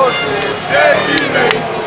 Lord, set